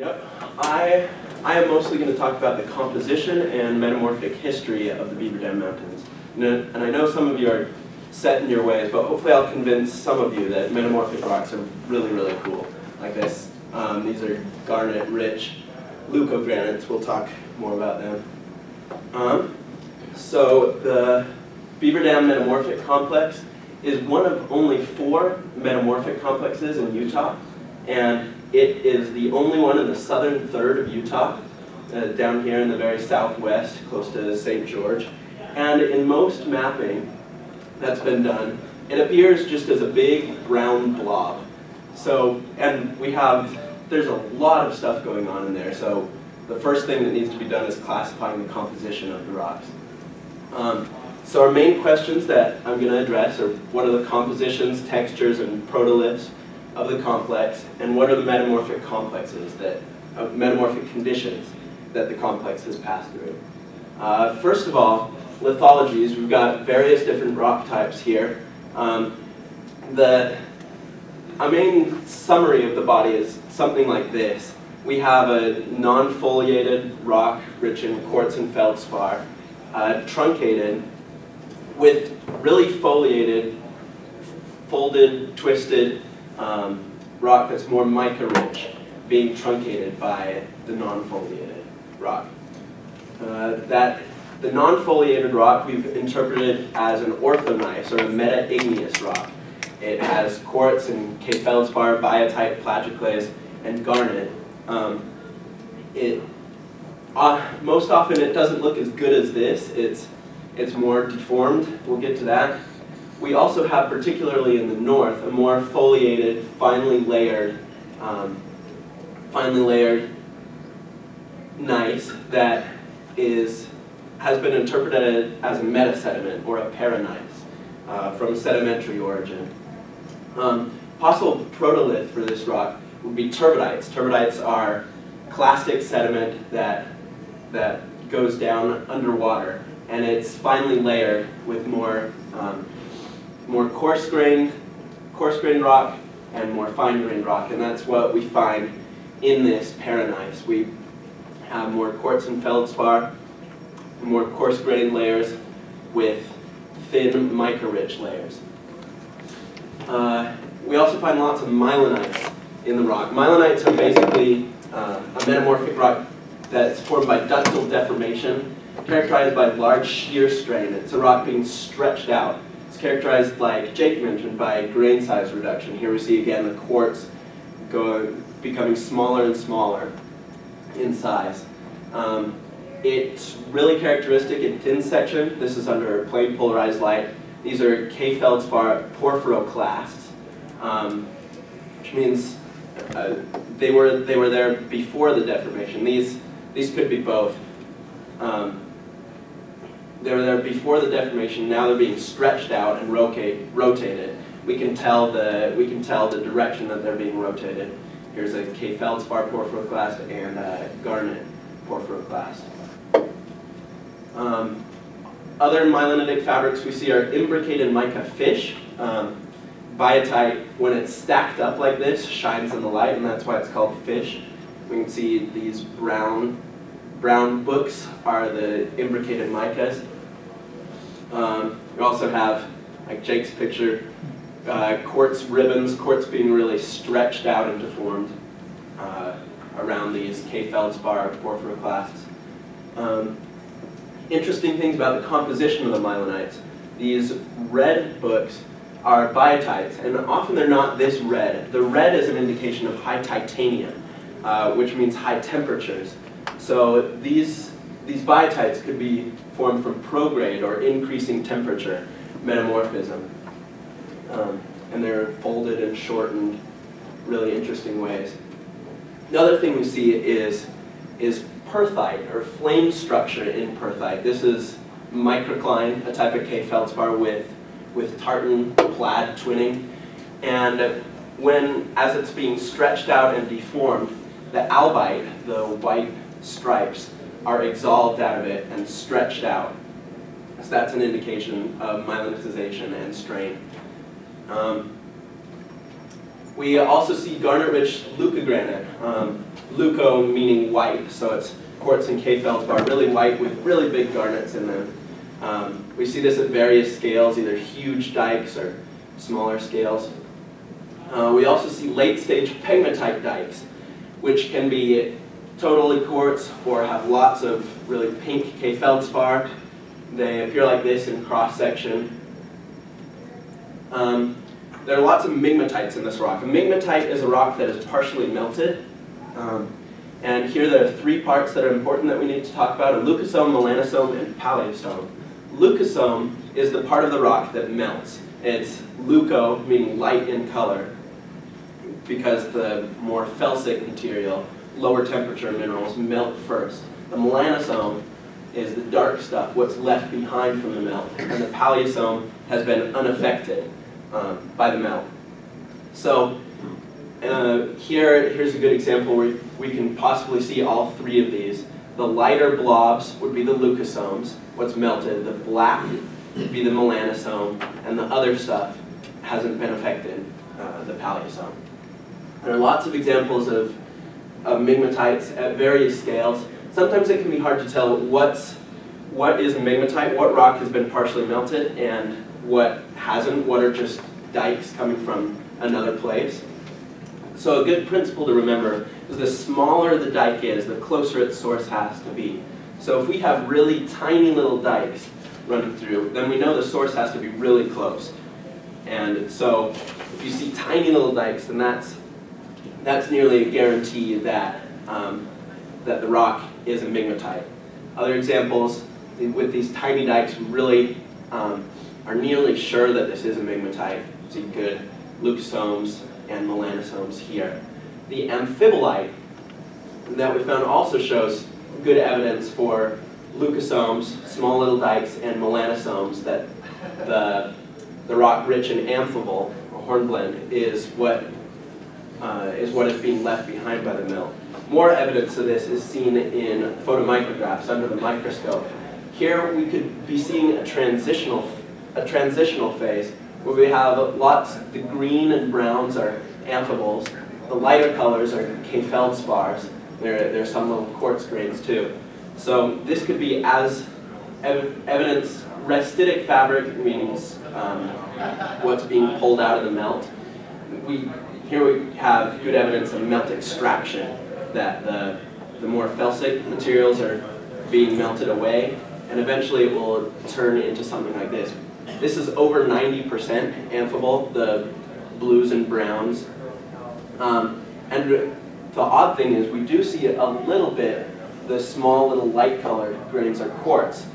Yep. I, I am mostly going to talk about the composition and metamorphic history of the Beaver Dam Mountains. And I know some of you are set in your ways, but hopefully I'll convince some of you that metamorphic rocks are really, really cool, like this. Um, these are garnet-rich leucogranites. We'll talk more about them. Um, so the Beaver Dam Metamorphic Complex is one of only four metamorphic complexes in Utah, and it is the only one in the southern third of Utah, uh, down here in the very southwest, close to St. George. And in most mapping that's been done, it appears just as a big brown blob. So, and we have, there's a lot of stuff going on in there, so the first thing that needs to be done is classifying the composition of the rocks. Um, so our main questions that I'm going to address are what are the compositions, textures, and protoliths of the complex, and what are the metamorphic complexes that, uh, metamorphic conditions that the complex has passed through. Uh, first of all, lithologies. We've got various different rock types here. Um, the a main summary of the body is something like this. We have a non-foliated rock rich in quartz and feldspar, uh, truncated with really foliated, folded, twisted um, rock that's more mica-rich, being truncated by the non-foliated rock. Uh, that the non-foliated rock we've interpreted as an orthogneiss, or a meta-igneous rock. It has quartz and K feldspar, biotite, plagioclase, and garnet. Um, it uh, most often it doesn't look as good as this. It's it's more deformed. We'll get to that. We also have, particularly in the north, a more foliated, finely layered, um, finely layered gneiss that is has been interpreted as a metasediment or a paragneiss uh, from sedimentary origin. Um, possible protolith for this rock would be turbidites. Turbidites are clastic sediment that that goes down underwater and it's finely layered with more, um, more coarse-grained coarse-grained rock and more fine-grained rock, and that's what we find in this paragneiss. We have more quartz and feldspar, more coarse-grained layers with thin mica-rich layers. Uh, we also find lots of mylonites in the rock. Mylonites are basically uh, a metamorphic rock that's formed by ductile deformation characterized by large shear strain. It's a rock being stretched out. Characterized, like Jake mentioned, by grain size reduction. Here we see again the quartz going, becoming smaller and smaller in size. Um, it's really characteristic in thin section. This is under plane polarized light. These are K feldspar porphyroclasts, um, which means uh, they were they were there before the deformation. These these could be both. Um, they were there before the deformation, now they're being stretched out and rotate, rotated. We can tell the we can tell the direction that they're being rotated. Here's a K feldspar porphyroclast and a garnet porphyroclast. Um, other mylonitic fabrics we see are imbricated mica fish. Um, biotite, when it's stacked up like this, shines in the light, and that's why it's called fish. We can see these brown brown books are the imbricated micas. Um, we also have, like Jake's picture, uh, quartz ribbons, quartz being really stretched out and deformed uh, around these K feldspar porphyroclasts. Um, interesting things about the composition of the mylonites. These red books are biotites, and often they're not this red. The red is an indication of high titanium, uh, which means high temperatures. So these, these biotites could be formed from prograde or increasing temperature metamorphism. Um, and they're folded and shortened really interesting ways. The other thing we see is, is perthite or flame structure in perthite. This is microcline, a type of K feldspar with, with tartan plaid twinning. And when, as it's being stretched out and deformed, the albite, the white stripes are exolved out of it and stretched out. So that's an indication of mylonitization and strain. Um, we also see garnet-rich leucogranite. Um, Leuco meaning white, so it's quartz and K feldspar, really white with really big garnets in them. Um, we see this at various scales, either huge dikes or smaller scales. Uh, we also see late-stage pegmatite dikes, which can be totally quartz or have lots of really pink K feldspar. They appear like this in cross-section. Um, there are lots of migmatites in this rock. A migmatite is a rock that is partially melted. Um, and here there are three parts that are important that we need to talk about, a leucosome, melanosome, and paleosome. Leucosome is the part of the rock that melts. It's leuco, meaning light in color, because the more felsic material, lower temperature minerals, melt first. The melanosome is the dark stuff, what's left behind from the melt, and the paleosome has been unaffected um, by the melt. So uh, here, here's a good example where we can possibly see all three of these. The lighter blobs would be the leucosomes, what's melted. The black would be the melanosome, and the other stuff hasn't been affected, uh, the paleosome. There are lots of examples of, of migmatites at various scales. Sometimes it can be hard to tell what's, what is a migmatite, what rock has been partially melted, and what hasn't, what are just dikes coming from another place. So a good principle to remember is the smaller the dike is, the closer its source has to be. So if we have really tiny little dikes running through, then we know the source has to be really close. And so if you see tiny little dikes, then that's, that's nearly a guarantee that, um, that the rock is a migmatite. Other examples, with these tiny dikes, we really um, are nearly sure that this is a migmatite. See good leucosomes, and melanosomes here. The amphibolite that we found also shows good evidence for leucosomes, small little dikes, and melanosomes that the, the rock rich in amphibole, or hornblende, is what, uh, is what is being left behind by the mill. More evidence of this is seen in photomicrographs under the microscope. Here we could be seeing a transitional, a transitional phase where we have lots, the green and browns are amphiboles, the lighter colors are K feldspars, there, there's some little quartz grains too. So this could be as ev evidence, restitic fabric means um, what's being pulled out of the melt. We, here we have good evidence of melt extraction, that the, the more felsic materials are being melted away, and eventually it will turn into something like this. This is over 90% amphibole, the blues and browns. Um, and the odd thing is we do see a little bit, the small little light colored grains are quartz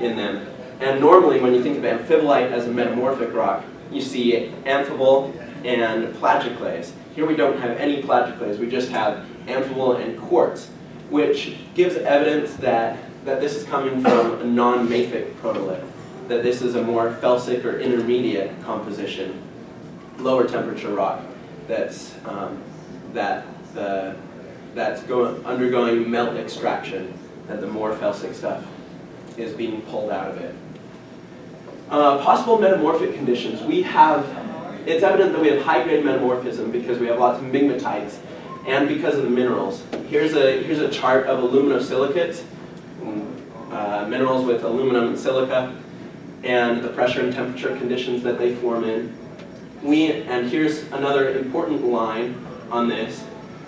in them. And normally when you think of amphibolite as a metamorphic rock, you see amphibole and plagioclase. Here we don't have any plagioclase, we just have amphibole and quartz, which gives evidence that, that this is coming from a non-mafic protolith that this is a more felsic or intermediate composition, lower temperature rock that's, um, that the, that's going, undergoing melt extraction, that the more felsic stuff is being pulled out of it. Uh, possible metamorphic conditions. We have, it's evident that we have high-grade metamorphism because we have lots of migmatites and because of the minerals. Here's a, here's a chart of aluminosilicates, uh, minerals with aluminum and silica and the pressure and temperature conditions that they form in. We, and here's another important line on this.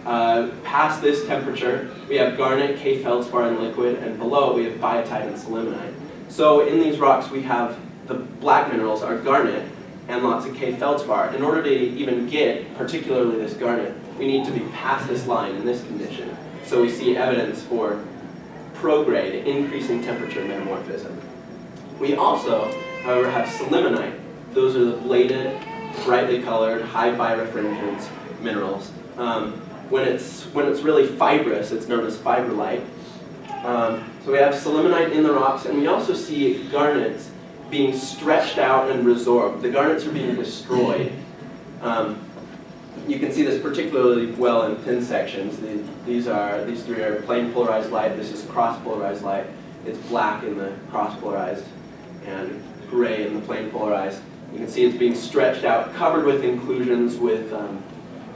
Uh, past this temperature, we have garnet, K feldspar in liquid, and below we have biotite and sillimanite. So in these rocks we have the black minerals are garnet and lots of K feldspar. In order to even get particularly this garnet, we need to be past this line in this condition. So we see evidence for prograde, increasing temperature metamorphism. We also, however, have sillimanite. Those are the bladed, brightly colored, high birefringence minerals. Um, when, it's, when it's really fibrous, it's known as fibrolite. Um, so we have sillimanite in the rocks, and we also see garnets being stretched out and resorbed. The garnets are being destroyed. Um, you can see this particularly well in thin sections. The, these are these three are plane polarized light. This is cross polarized light. It's black in the cross polarized and gray in the plane polarized. You can see it's being stretched out, covered with inclusions with, um,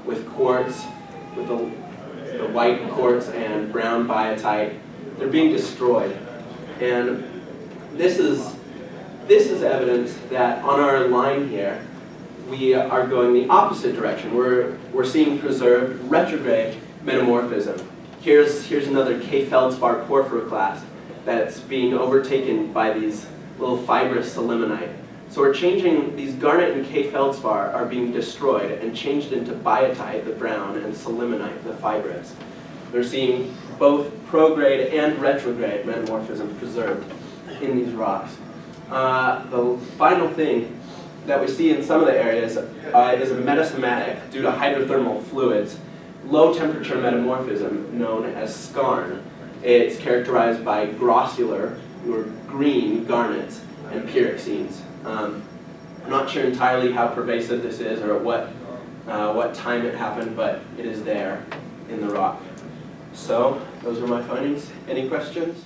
with quartz, with a the white quartz and brown biotite, they're being destroyed. And this is, this is evidence that on our line here, we are going the opposite direction. We're, we're seeing preserved retrograde metamorphism. Here's, here's another K feldspar porphyroclast that's being overtaken by these little fibrous sillimanite. So we're changing, these garnet and K feldspar are being destroyed and changed into biotite, the brown, and sillimanite, the fibrous. They're seeing both prograde and retrograde metamorphism preserved in these rocks. Uh, the final thing that we see in some of the areas uh, is a metasomatic due to hydrothermal fluids, low temperature metamorphism known as skarn. It's characterized by grossular or green garnets and pyroxenes. Um, I'm not sure entirely how pervasive this is or what, uh, what time it happened, but it is there in the rock. So, those are my findings. Any questions?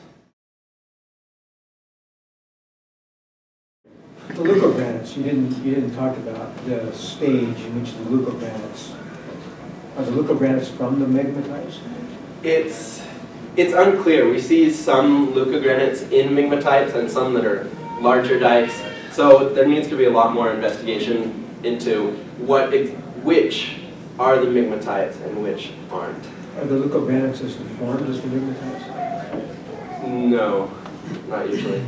The leucogranites, you didn't, you didn't talk about the stage in which the leucogranites, are the leucogranites from the migmatites? It's, it's unclear. We see some leucogranites in migmatites and some that are larger dikes. So there needs to be a lot more investigation into what, which are the migmatites and which aren't. Are the leucogranites as deformed as the migmatites? No, not usually.